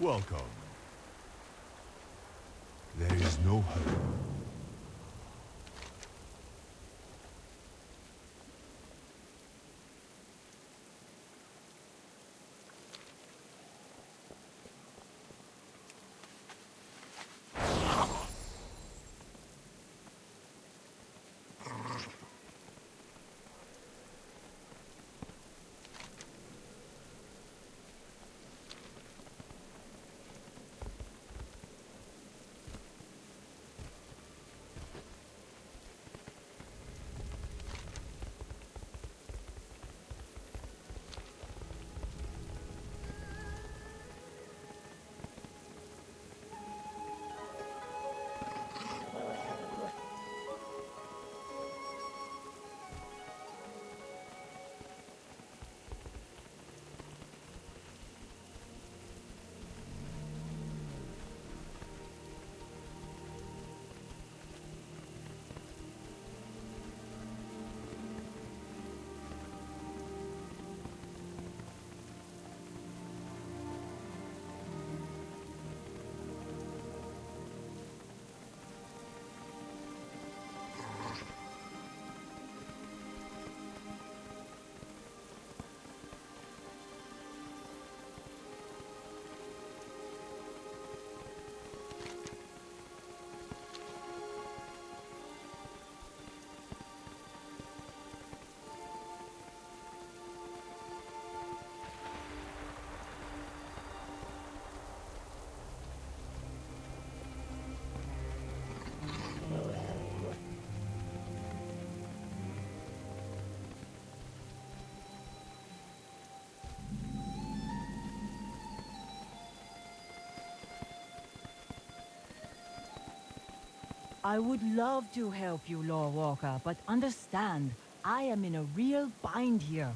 Welcome. There is no hurry. I would love to help you, Lorewalker, but understand, I am in a real bind here.